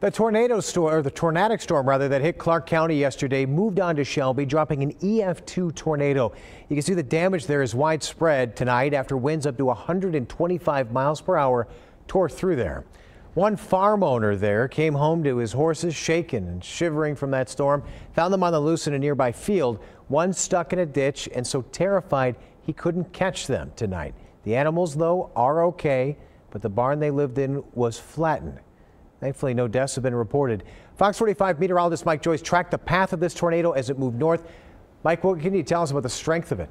The tornado storm, or the tornadic storm rather, that hit Clark County yesterday moved on to Shelby, dropping an EF2 tornado. You can see the damage there is widespread tonight after winds up to 125 miles per hour tore through there. One farm owner there came home to his horses shaken and shivering from that storm, found them on the loose in a nearby field. One stuck in a ditch and so terrified he couldn't catch them tonight. The animals, though, are okay, but the barn they lived in was flattened. Thankfully, no deaths have been reported. Fox 45 meteorologist Mike Joyce tracked the path of this tornado as it moved north. Mike, what can you tell us about the strength of it?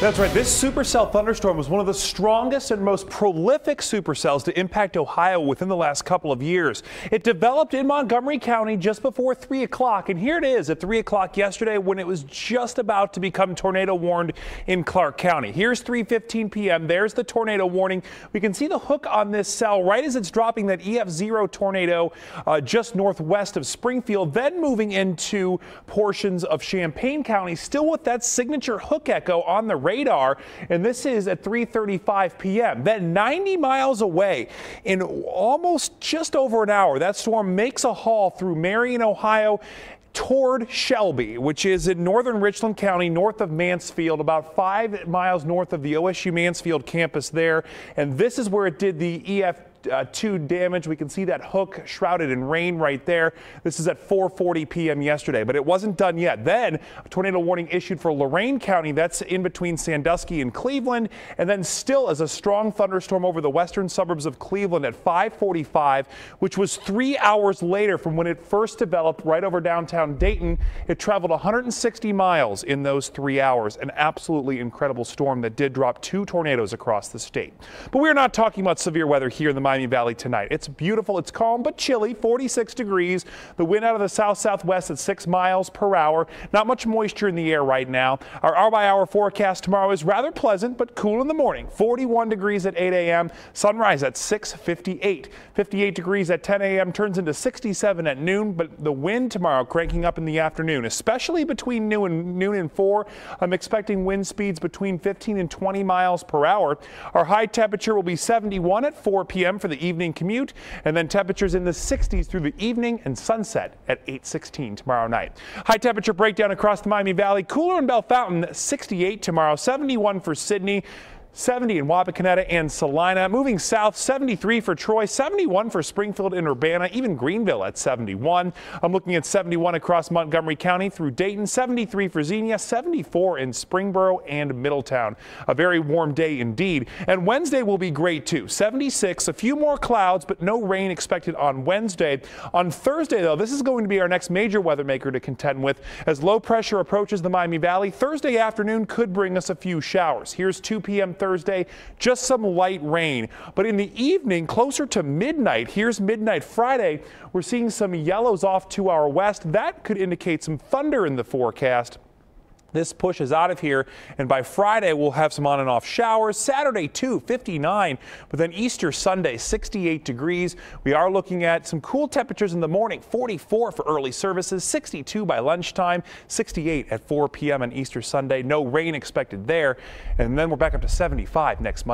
That's right. This supercell thunderstorm was one of the strongest and most prolific supercells to impact Ohio within the last couple of years. It developed in Montgomery County just before 3 o'clock, and here it is at 3 o'clock yesterday when it was just about to become tornado warned in Clark County. Here's 3.15 p.m. There's the tornado warning. We can see the hook on this cell right as it's dropping that EF0 tornado uh, just northwest of Springfield, then moving into portions of Champaign County, still with that signature hook echo on the radar, and this is at 3:35 p.m. Then 90 miles away, in almost just over an hour, that storm makes a haul through Marion, Ohio toward Shelby, which is in northern Richland County, north of Mansfield, about five miles north of the OSU Mansfield campus there. And this is where it did the EF uh, two damage. We can see that hook shrouded in rain right there. This is at 4:40 p.m. yesterday, but it wasn't done yet. Then a tornado warning issued for Lorain County. That's in between Sandusky and Cleveland, and then still as a strong thunderstorm over the western suburbs of Cleveland at 5:45, which was three hours later from when it first developed right over downtown Dayton. It traveled 160 miles in those three hours. An absolutely incredible storm that did drop two tornadoes across the state. But we're not talking about severe weather here in the Miami Valley tonight. It's beautiful. It's calm but chilly, 46 degrees. The wind out of the south southwest at 6 miles per hour. Not much moisture in the air right now. Our hour by hour forecast tomorrow is rather pleasant but cool in the morning. 41 degrees at 8 a.m. Sunrise at 6:58. 58 degrees at 10 a.m. turns into 67 at noon. But the wind tomorrow cranking up in the afternoon, especially between noon and noon and 4. I'm expecting wind speeds between 15 and 20 miles per hour. Our high temperature will be 71 at 4 p.m for the evening commute, and then temperatures in the 60s through the evening and sunset at 8:16 tomorrow night. High temperature breakdown across the Miami Valley. Cooler in Bellefontaine, 68 tomorrow, 71 for Sidney. 70 in Wapakoneta and Celina. Moving south, 73 for Troy, 71 for Springfield and Urbana, even Greenville at 71. I'm looking at 71 across Montgomery County through Dayton, 73 for Xenia, 74 in Springboro and Middletown. A very warm day indeed. And Wednesday will be great too. 76, a few more clouds, but no rain expected on Wednesday. On Thursday, though, this is going to be our next major weather maker to contend with. As low pressure approaches the Miami Valley, Thursday afternoon could bring us a few showers. Here's 2 p.m. Thursday, just some light rain. But in the evening, closer to midnight, here's midnight Friday, we're seeing some yellows off to our west. That could indicate some thunder in the forecast. This pushes out of here, and by Friday, we'll have some on and off showers. Saturday, too, 59, but then Easter Sunday, 68 degrees. We are looking at some cool temperatures in the morning, 44 for early services, 62 by lunchtime, 68 at 4 p.m. on Easter Sunday. No rain expected there, and then we're back up to 75 next Monday.